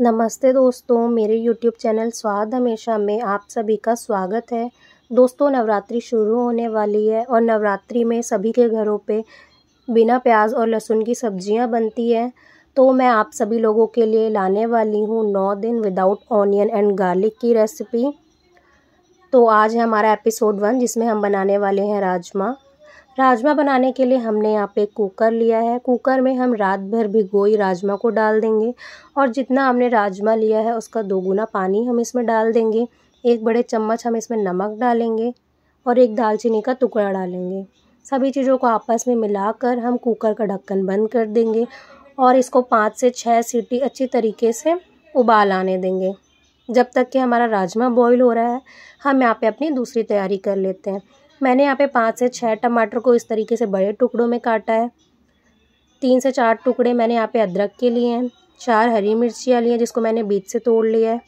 नमस्ते दोस्तों, मेरे यूट्यूब चैनल स्वाद हमेशा में आप सभी का स्वागत है। दोस्तों, नवरात्रि शुरू होने वाली है और नवरात्रि में सभी के घरों पे बिना प्याज और लहसुन की सब्ज़ियाँ बनती हैं। तो मैं आप सभी लोगों के लिए लाने वाली हूँ नौ दिन विदाउट ऑनियन एंड गार्लिक की रेसिपी तो आज है हमारा एपिसोड वन जिसमें हम बनाने वाले हैं राजमा। राजमा बनाने के लिए हमने यहाँ पे कुकर लिया है। कुकर में हम रात भर भिगोई राजमा को डाल देंगे और जितना हमने राजमा लिया है उसका दोगुना पानी हम इसमें डाल देंगे। एक बड़े चम्मच हम इसमें नमक डालेंगे और एक दालचीनी का टुकड़ा डालेंगे। सभी चीज़ों को आपस में मिलाकर हम कुकर का ढक्कन बंद कर देंगे और इसको पाँच से छः सीटी अच्छी तरीके से उबाल आने देंगे। जब तक कि हमारा राजमा बॉईल हो रहा है, हम यहाँ पे अपनी दूसरी तैयारी कर लेते हैं। मैंने यहाँ पे पाँच से छः टमाटर को इस तरीके से बड़े टुकड़ों में काटा है। तीन से चार टुकड़े मैंने यहाँ पे अदरक के लिए हैं, चार हरी मिर्चियाँ ली हैं जिसको मैंने बीच से तोड़ लिया है,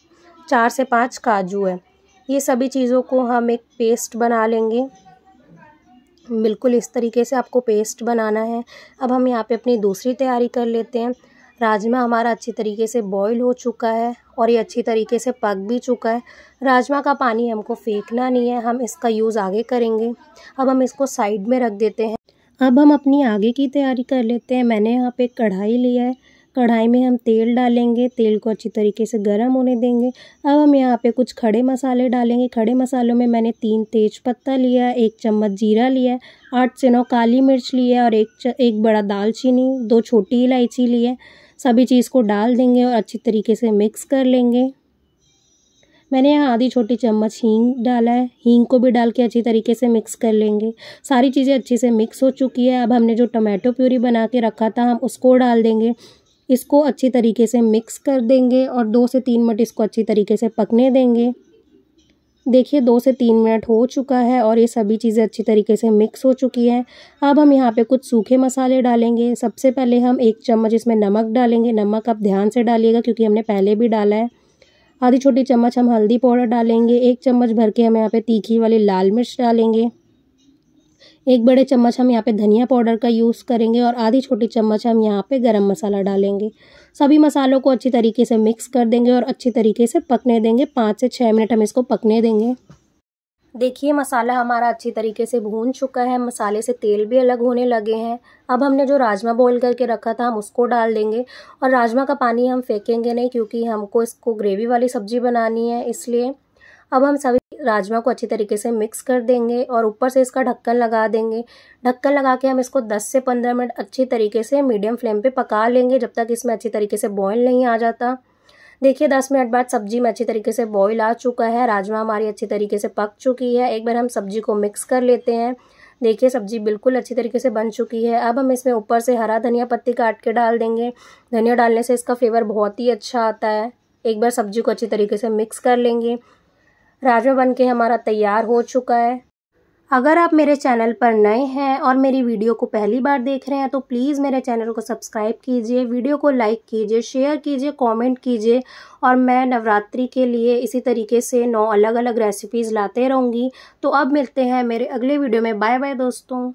चार से पाँच काजू है। ये सभी चीज़ों को हम एक पेस्ट बना लेंगे। बिल्कुल इस तरीके से आपको पेस्ट बनाना है। अब हम यहाँ पे अपनी दूसरी तैयारी कर लेते हैं। राजमा हमारा अच्छी तरीके से बॉईल हो चुका है और ये अच्छी तरीके से पक भी चुका है। राजमा का पानी हमको फेंकना नहीं है, हम इसका यूज़ आगे करेंगे। अब हम इसको साइड में रख देते हैं। अब हम अपनी आगे की तैयारी कर लेते हैं। मैंने यहाँ पे कढ़ाई लिया है। कढ़ाई में हम तेल डालेंगे, तेल को अच्छी तरीके से गर्म होने देंगे। अब हम यहाँ पे कुछ खड़े मसाले डालेंगे। खड़े मसालों में मैंने तीन तेज पत्ता लिया एक चम्मच जीरा लिया आठ से नौ काली मिर्च ली है और एक एक बड़ा दालचीनी, दो छोटी इलायची ली है। सभी चीज़ को डाल देंगे और अच्छी तरीके से मिक्स कर लेंगे। मैंने यहाँ आधी छोटी चम्मच हींग डाला है। हींग को भी डाल के अच्छी तरीके से मिक्स कर लेंगे। सारी चीज़ें अच्छे से मिक्स हो चुकी है। अब हमने जो टमाटो प्यूरी बना के रखा था, हम उसको डाल देंगे। इसको अच्छी तरीके से मिक्स कर देंगे और दो से तीन मिनट इसको अच्छी तरीके से पकने देंगे। देखिए, दो से तीन मिनट हो चुका है और ये सभी चीज़ें अच्छी तरीके से मिक्स हो चुकी हैं। अब हम यहाँ पे कुछ सूखे मसाले डालेंगे। सबसे पहले हम एक चम्मच इसमें नमक डालेंगे। नमक आप ध्यान से डालिएगा क्योंकि हमने पहले भी डाला है। आधी छोटी चम्मच हम हल्दी पाउडर डालेंगे। एक चम्मच भर के हम यहाँ पे तीखी वाली लाल मिर्च डालेंगे। एक बड़े चम्मच हम यहाँ पे धनिया पाउडर का यूज़ करेंगे और आधी छोटी चम्मच हम यहाँ पे गरम मसाला डालेंगे। सभी मसालों को अच्छी तरीके से मिक्स कर देंगे और अच्छी तरीके से पकने देंगे। पाँच से छः मिनट हम इसको पकने देंगे। देखिए, मसाला हमारा अच्छी तरीके से भून चुका है। मसाले से तेल भी अलग होने लगे हैं। अब हमने जो राजमा बॉईल करके रखा था, हम उसको डाल देंगे। और राजमा का पानी हम फेंकेंगे नहीं, क्योंकि हमको इसको ग्रेवी वाली सब्ज़ी बनानी है, इसलिए अब हम सभी राजमा को अच्छी तरीके से मिक्स कर देंगे और ऊपर से इसका ढक्कन लगा देंगे। ढक्कन लगा के हम इसको 10 से 15 मिनट अच्छी तरीके से मीडियम फ्लेम पे पका लेंगे जब तक इसमें अच्छी तरीके से बॉईल नहीं आ जाता। देखिए 10 मिनट बाद सब्ज़ी में अच्छी तरीके से बॉईल आ चुका है। राजमा हमारी अच्छी तरीके से पक चुकी है। एक बार हम सब्ज़ी को मिक्स कर लेते हैं। देखिए, सब्ज़ी बिल्कुल अच्छी तरीके से बन चुकी है। अब हम इसमें ऊपर से हरा धनिया पत्ती काट के डाल देंगे। धनिया डालने से इसका फ्लेवर बहुत ही अच्छा आता है। एक बार सब्ज़ी को अच्छी तरीके से मिक्स कर लेंगे। राजमा बन के हमारा तैयार हो चुका है। अगर आप मेरे चैनल पर नए हैं और मेरी वीडियो को पहली बार देख रहे हैं तो प्लीज़ मेरे चैनल को सब्सक्राइब कीजिए, वीडियो को लाइक कीजिए, शेयर कीजिए, कमेंट कीजिए और मैं नवरात्रि के लिए इसी तरीके से नौ अलग अलग रेसिपीज़ लाते रहूँगी। तो अब मिलते हैं मेरे अगले वीडियो में। बाय बाय दोस्तों।